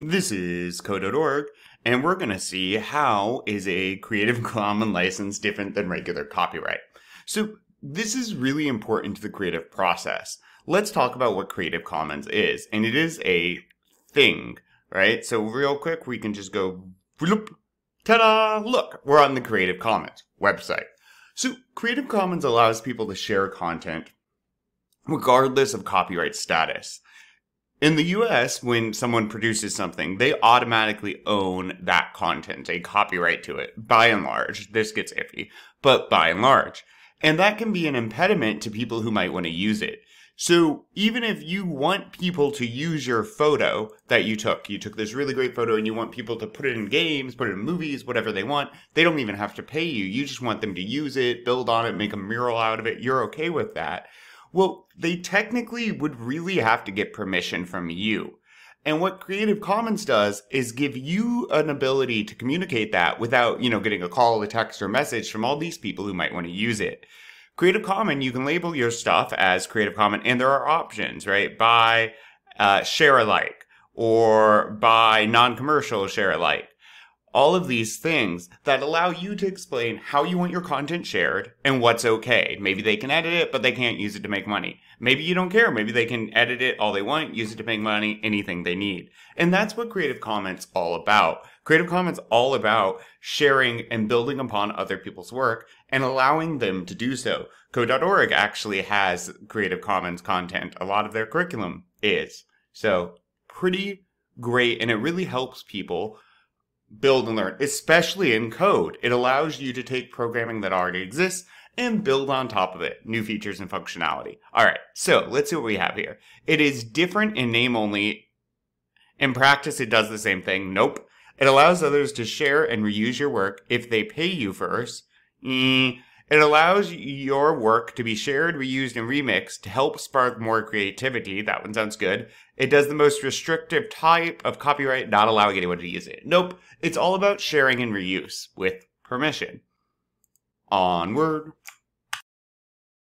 This is code.org, and we're going to see how is a Creative Commons license different than regular copyright. So this is really important to the creative process. Let's talk about what Creative Commons is, and it is a thing, right? So real quick, we can just go, ta-da, look, we're on the Creative Commons website. So Creative Commons allows people to share content regardless of copyright status. In the US, when someone produces something, they automatically own that content, a copyright to it, by and large. This gets iffy, but by and large. And that can be an impediment to people who might want to use it. So even if you want people to use your photo that you took, you took this really great photo and you want people to put it in games, put it in movies, whatever they want, they don't even have to pay you. You just want them to use it, build on it, make a mural out of it. You're okay with that. Well, they technically would really have to get permission from you. And what Creative Commons does is give you an ability to communicate that without, you know, getting a call, a text, or message from all these people who might want to use it. Creative Commons, you can label your stuff as Creative Commons, and there are options, right? By uh, share alike or by non-commercial share alike all of these things that allow you to explain how you want your content shared and what's okay. Maybe they can edit it, but they can't use it to make money. Maybe you don't care. Maybe they can edit it all they want, use it to make money, anything they need. And that's what Creative Commons all about. Creative Commons all about sharing and building upon other people's work and allowing them to do so. Code.org actually has Creative Commons content. A lot of their curriculum is. So pretty great. And it really helps people build and learn, especially in code. It allows you to take programming that already exists and build on top of it new features and functionality. All right, so let's see what we have here. It is different in name only. In practice, it does the same thing. Nope. It allows others to share and reuse your work if they pay you first. Mm, it allows your work to be shared, reused, and remixed to help spark more creativity. That one sounds good. It does the most restrictive type of copyright, not allowing anyone to use it. Nope. It's all about sharing and reuse with permission. Onward.